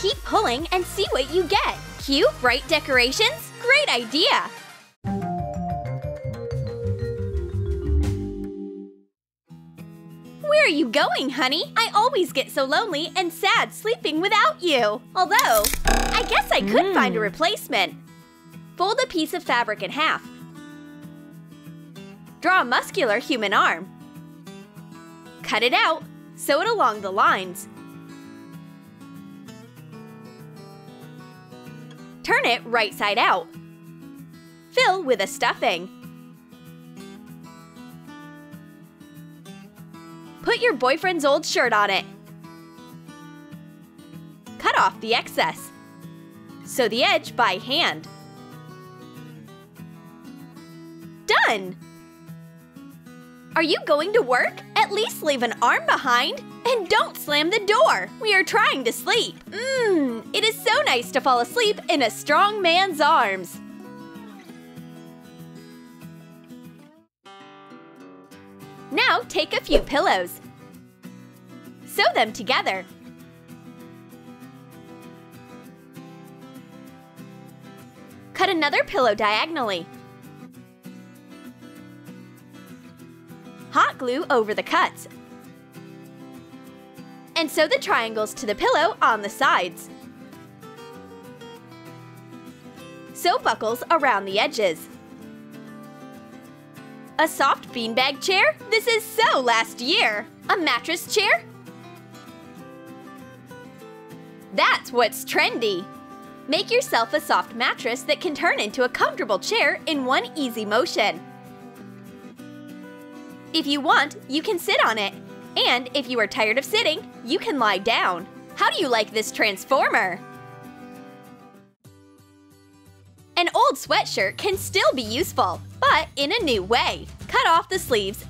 Keep pulling and see what you get. Cute, bright decorations? Great idea! Where are you going, honey? I always get so lonely and sad sleeping without you. Although, I guess I could find a hmm. replacement. Fold a piece of fabric in half. Draw a muscular human arm. Cut it out, sew it along the lines. Turn it right side out. Fill with a stuffing. Put your boyfriend's old shirt on it. Cut off the excess. Sew the edge by hand. Done! Are you going to work? At least leave an arm behind. And don't slam the door. We are trying to sleep. Mmm, it is so nice to fall asleep in a strong man's arms. Now take a few pillows. Sew them together. Cut another pillow diagonally. Hot glue over the cuts. And sew the triangles to the pillow on the sides. Sew buckles around the edges. A soft beanbag chair? This is so last year! A mattress chair? That's what's trendy! Make yourself a soft mattress that can turn into a comfortable chair in one easy motion. If you want, you can sit on it. And if you are tired of sitting, you can lie down. How do you like this transformer? An old sweatshirt can still be useful, but in a new way. Cut off the sleeves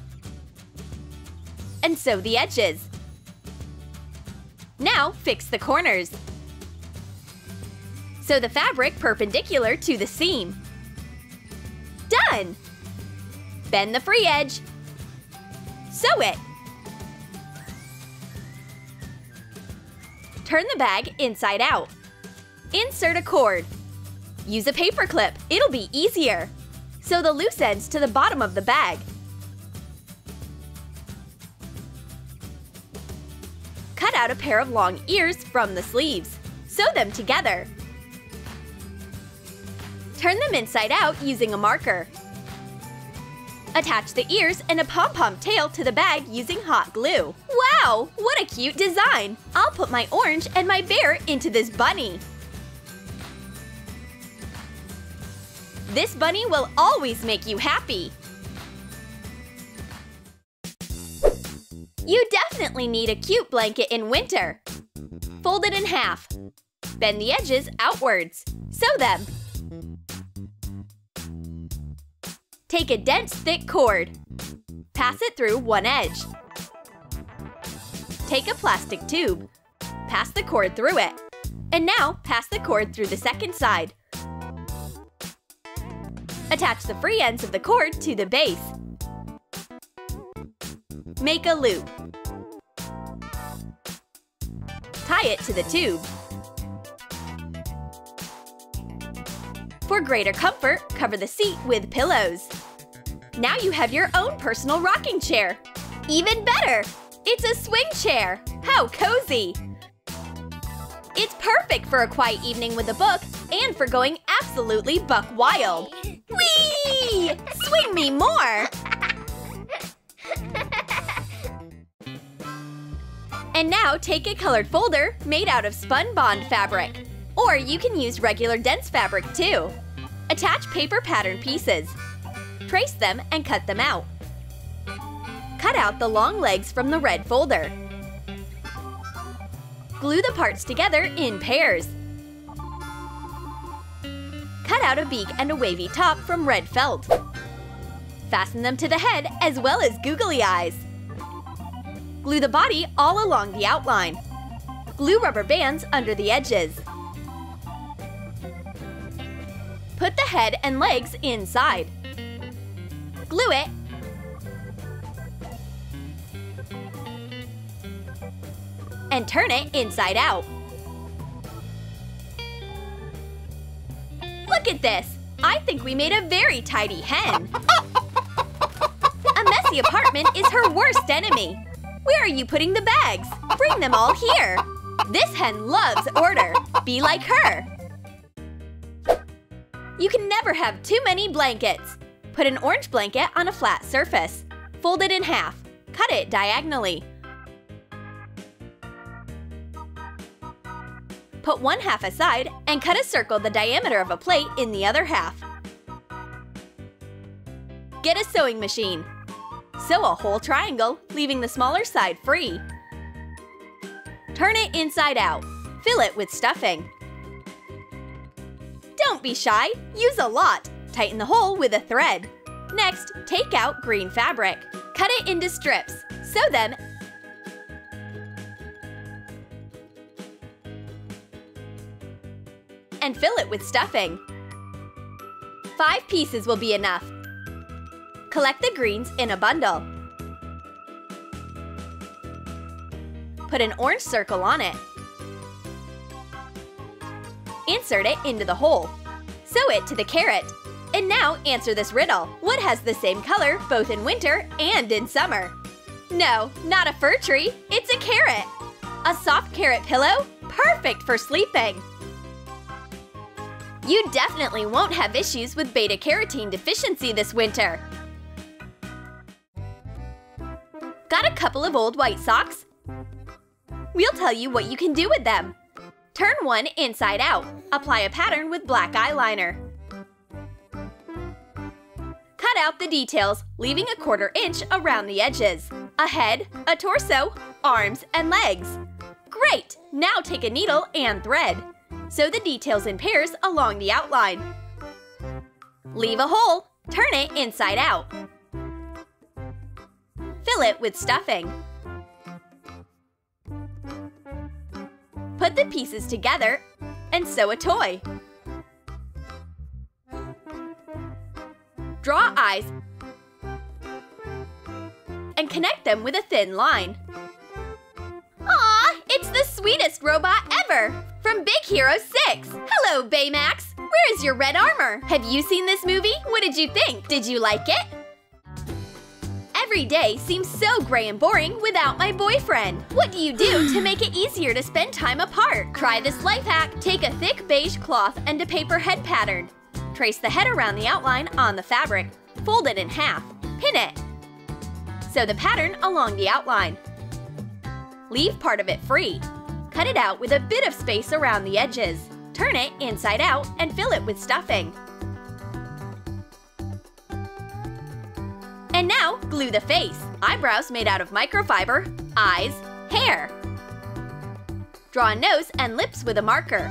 and sew the edges. Now fix the corners. Sew the fabric perpendicular to the seam. Done! Bend the free edge. Sew it. Turn the bag inside out. Insert a cord. Use a paper clip, it'll be easier. Sew the loose ends to the bottom of the bag. Cut out a pair of long ears from the sleeves. Sew them together. Turn them inside out using a marker. Attach the ears and a pom-pom tail to the bag using hot glue. Wow, what a cute design! I'll put my orange and my bear into this bunny. This bunny will always make you happy. You definitely need a cute blanket in winter. Fold it in half. Bend the edges outwards. Sew them. Take a dense, thick cord. Pass it through one edge. Take a plastic tube. Pass the cord through it. And now, pass the cord through the second side. Attach the free ends of the cord to the base. Make a loop. Tie it to the tube. For greater comfort, cover the seat with pillows. Now you have your own personal rocking chair. Even better! It's a swing chair! How cozy! It's perfect for a quiet evening with a book and for going absolutely buck wild. Whee! Swing me more! And now take a colored folder made out of spunbond fabric. Or you can use regular dense fabric too. Attach paper pattern pieces. Trace them and cut them out. Cut out the long legs from the red folder. Glue the parts together in pairs. Cut out a beak and a wavy top from red felt. Fasten them to the head as well as googly eyes. Glue the body all along the outline. Glue rubber bands under the edges. Put the head and legs inside. Glue it. And turn it inside out. Look at this! I think we made a very tidy hen. A messy apartment is her worst enemy. Where are you putting the bags? Bring them all here. This hen loves order. Be like her. You can never have too many blankets. Put an orange blanket on a flat surface. Fold it in half. Cut it diagonally. Put one half aside and cut a circle the diameter of a plate in the other half. Get a sewing machine. Sew a whole triangle, leaving the smaller side free. Turn it inside out. Fill it with stuffing. Don't be shy, use a lot. Tighten the hole with a thread. Next, take out green fabric. Cut it into strips. Sew them and fill it with stuffing. Five pieces will be enough. Collect the greens in a bundle. Put an orange circle on it. Insert it into the hole. Sew it to the carrot. And now answer this riddle. What has the same color both in winter and in summer? No, not a fir tree. It's a carrot. A soft carrot pillow? Perfect for sleeping. You definitely won't have issues with beta-carotene deficiency this winter. Got a couple of old white socks? We'll tell you what you can do with them. Turn one inside out. Apply a pattern with black eyeliner. Cut out the details, leaving a quarter inch around the edges. A head, a torso, arms, and legs. Great! Now take a needle and thread. Sew the details in pairs along the outline. Leave a hole. Turn it inside out. Fill it with stuffing. Put the pieces together and sew a toy. Draw eyes and connect them with a thin line. Aw, it's the sweetest robot ever! From Big Hero 6! Hello, Baymax! Where is your red armor? Have you seen this movie? What did you think? Did you like it? Every day seems so gray and boring without my boyfriend. What do you do to make it easier to spend time apart? Try this life hack. Take a thick beige cloth and a paper head pattern. Trace the head around the outline on the fabric. Fold it in half. Pin it. Sew the pattern along the outline. Leave part of it free. Cut it out with a bit of space around the edges. Turn it inside out and fill it with stuffing. And now, glue the face. Eyebrows made out of microfiber, eyes, hair. Draw a nose and lips with a marker.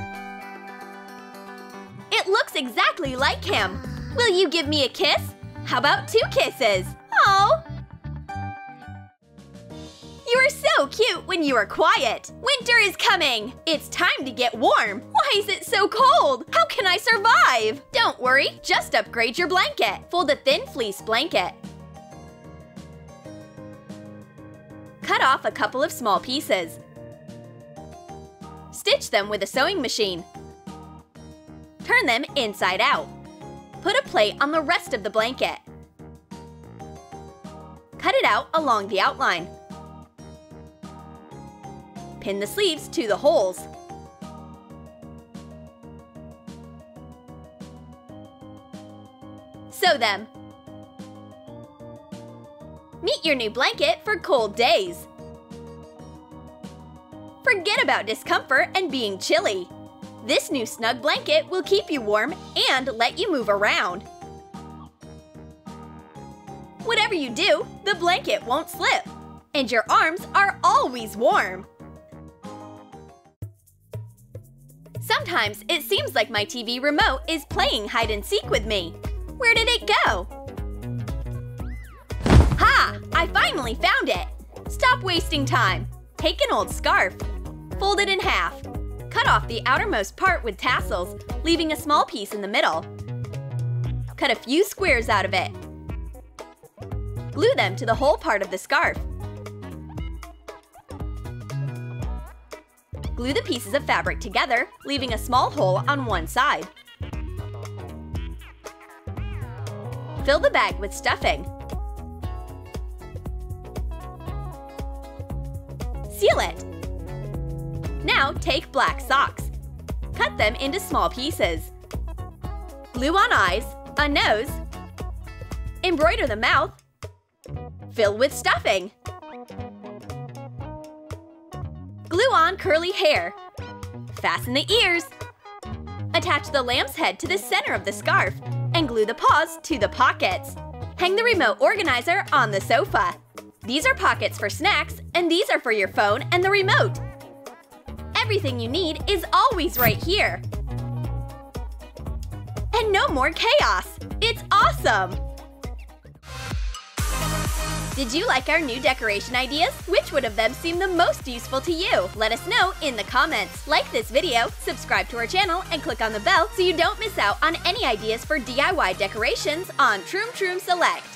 It looks exactly like him. Will you give me a kiss? How about two kisses? Oh! You are so cute when you are quiet. Winter is coming. It's time to get warm. Why is it so cold? How can I survive? Don't worry, just upgrade your blanket. Fold a thin fleece blanket. Cut off a couple of small pieces. Stitch them with a sewing machine. Turn them inside out. Put a plate on the rest of the blanket. Cut it out along the outline. Pin the sleeves to the holes. Sew them. Meet your new blanket for cold days. Forget about discomfort and being chilly. This new snug blanket will keep you warm and let you move around. Whatever you do, the blanket won't slip. And your arms are always warm. Sometimes it seems like my TV remote is playing hide and seek with me. Where did it go? I finally found it! Stop wasting time. Take an old scarf. Fold it in half. Cut off the outermost part with tassels, leaving a small piece in the middle. Cut a few squares out of it. Glue them to the whole part of the scarf. Glue the pieces of fabric together, leaving a small hole on one side. Fill the bag with stuffing. Seal it. Now take black socks. Cut them into small pieces. Glue on eyes, a nose, embroider the mouth, fill with stuffing. Glue on curly hair. Fasten the ears. Attach the lamb's head to the center of the scarf and glue the paws to the pockets. Hang the remote organizer on the sofa. These are pockets for snacks, and these are for your phone and the remote. Everything you need is always right here. And no more chaos! It's awesome! Did you like our new decoration ideas? Which one of them seemed the most useful to you? Let us know in the comments. Like this video, subscribe to our channel, and click on the bell so you don't miss out on any ideas for DIY decorations on Troom Troom Select.